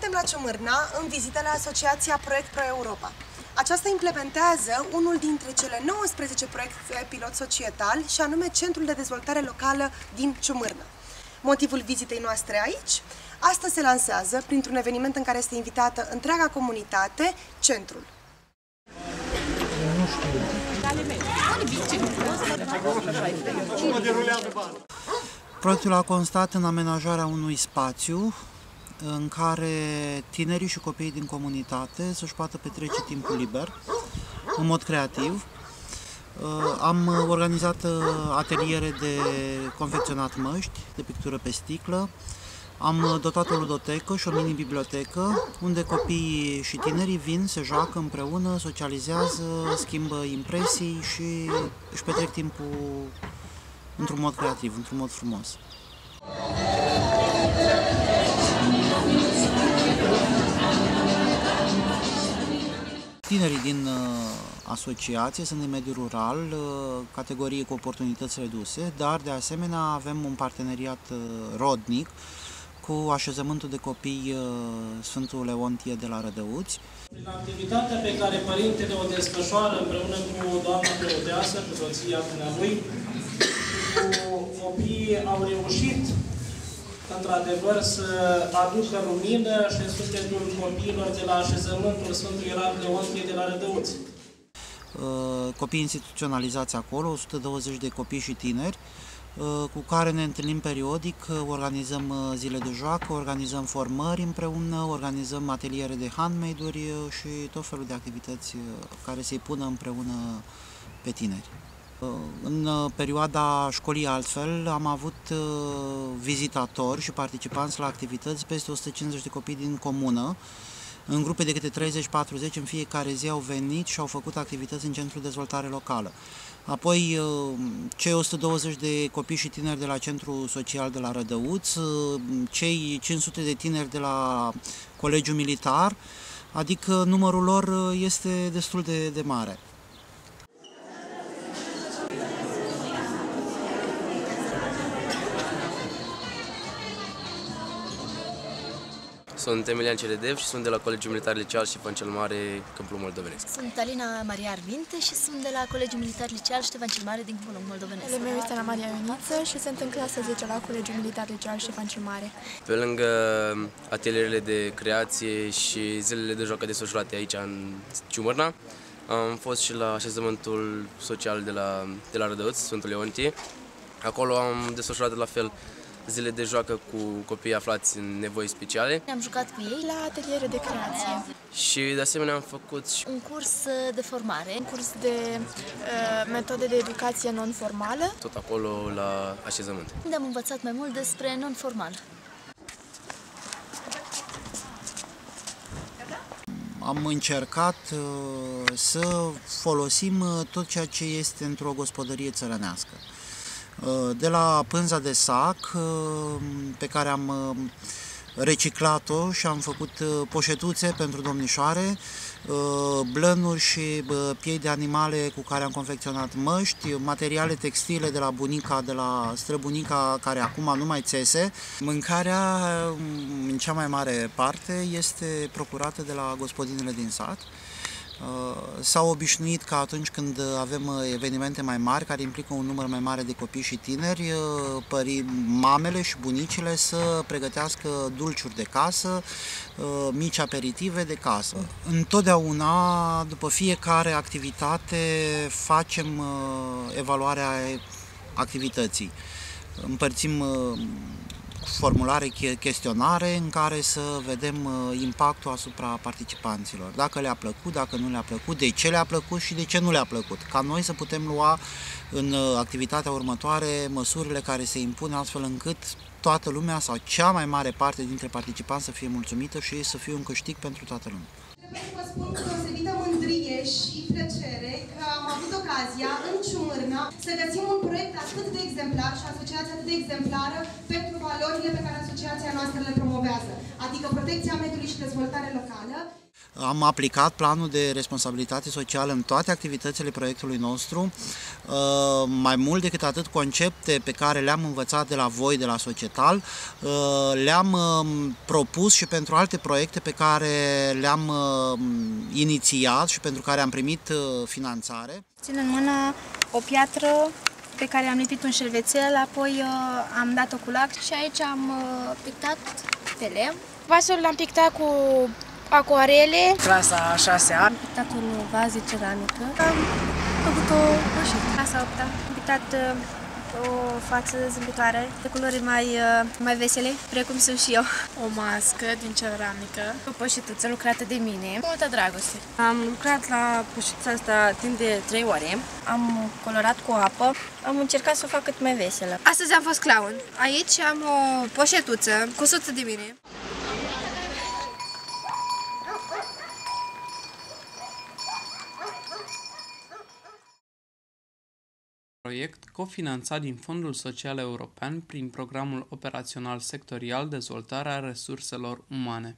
Suntem la Ciumârna, în vizită la Asociația Proiect Pro Europa. Aceasta implementează unul dintre cele 19 proiecte pilot societal și anume Centrul de Dezvoltare Locală din Ciumârna. Motivul vizitei noastre aici? Astăzi se lansează, printr-un eveniment în care este invitată întreaga comunitate, centrul. Proiectul a constat în amenajarea unui spațiu în care tinerii și copiii din comunitate să-și poată petrece timpul liber, în mod creativ. Am organizat ateliere de confecționat măști, de pictură pe sticlă, am dotat o ludotecă și o mini-bibliotecă unde copiii și tinerii vin, se joacă împreună, socializează, schimbă impresii și își petrec timpul într-un mod creativ, într-un mod frumos. Tinerii din uh, asociație sunt din mediul rural, uh, categorie cu oportunități reduse, dar de asemenea avem un parteneriat uh, rodnic cu așezământul de copii Sfântul Leontie de la Rădăuți. Prin activitatea pe care părintele o desfășoară împreună cu doamna preoteasă, cu soția lui, cu copiii au reușit într-adevăr să aducă lumină și în sufletul copiilor de la așezământul Sfântul Ierarh Leontie de la Rădăuți. Uh, copii instituționalizați acolo, 120 de copii și tineri, uh, cu care ne întâlnim periodic, uh, organizăm zile de joacă, organizăm formări împreună, organizăm ateliere de handmade-uri și tot felul de activități care să-i pună împreună pe tineri. În uh, perioada școlii altfel am avut uh, vizitatori și participanți la activități peste 150 de copii din comună, în grupe de câte 30-40 în fiecare zi au venit și au făcut activități în Centrul de Dezvoltare Locală. Apoi, uh, cei 120 de copii și tineri de la Centrul Social de la Rădăuț, cei 500 de tineri de la Colegiul Militar, adică numărul lor este destul de, de mare. Sunt Emilian Ceredev și sunt de la Colegiul Militar Liceal Ștefan cel Mare, Câmpul Moldovenesc. Sunt Alina Maria Arvinte și sunt de la Colegiul Militar Liceal Ștefan cel Mare din Câmpul Moldovenesc. Numele meu este Ana Maria Ioniță și sunt în clasa 10 la Colegiul Militar Liceal Ștefan cel Mare. Pe lângă atelierele de creație și zilele de joacă desfășurate aici în Ciumărna, am fost și la așezământul social de la, de la Rădăuț, Sfântul Leontie. Acolo am desfășurat la fel zile de joacă cu copii aflați în nevoi speciale. Ne-am jucat cu ei la ateliere de creație. Și de asemenea am făcut și un curs de formare, un curs de uh, metode de educație non-formală. Tot acolo la așezământ. Unde am învățat mai mult despre non-formal. Am încercat uh, să folosim uh, tot ceea ce este într-o gospodărie țărănească. Uh, de la pânza de sac uh, pe care am uh, reciclat-o și am făcut poșetuțe pentru domnișoare, blănuri și piei de animale cu care am confecționat măști, materiale textile de la bunica, de la străbunica care acum nu mai țese. Mâncarea, în cea mai mare parte, este procurată de la gospodinele din sat. Uh, s-au obișnuit ca atunci când avem uh, evenimente mai mari, care implică un număr mai mare de copii și tineri, uh, pări, mamele și bunicile să pregătească dulciuri de casă, mici aperitive de casă. Întotdeauna, după fiecare activitate, facem evaluarea activității. Împărțim formulare, chestionare în care să vedem uh, impactul asupra participanților. Dacă le-a plăcut, dacă nu le-a plăcut, de ce le-a plăcut și de ce nu le-a plăcut. Ca noi să putem lua în uh, activitatea următoare măsurile care se impun astfel încât toată lumea sau cea mai mare parte dintre participanți să fie mulțumită și să fie un câștig pentru toată lumea. Trebuie să vă spun cu deosebită mândrie și plăcere că am avut ocazia în Ciumârna să găsim un proiect atât de exemplar și asociație atât de exemplară pentru valorile pe care asociația noastră le promovează, adică protecția mediului și dezvoltare locală. Am aplicat planul de responsabilitate socială în toate activitățile proiectului nostru. Uh, mai mult decât atât, concepte pe care le-am învățat de la voi, de la Societal, uh, le-am um, propus și pentru alte proiecte pe care le-am um, inițiat și pentru care am primit finanțare. Țin în mână o piatră pe care am lipit un șervețel, apoi am dat-o cu lac și aici am pictat pe lemn. Vasul l-am pictat cu acoarele. Clasa a 6 Am pictat un vaz de ceramică. Am făcut o roșie. Clasa 8 am pictat uh, o față zâmbitoare, de culori mai, uh, mai vesele, precum sunt și eu. O mască din ceramică. O poșetuță lucrată de mine. Cu multă dragoste. Am lucrat la poșetuța asta timp de 3 ore. Am colorat cu apă. Am încercat să o fac cât mai veselă. Astăzi am fost clown. Aici am o poșetuță cusută de mine. Proiect cofinanțat din Fondul Social European prin Programul Operațional Sectorial Dezvoltarea Resurselor Umane.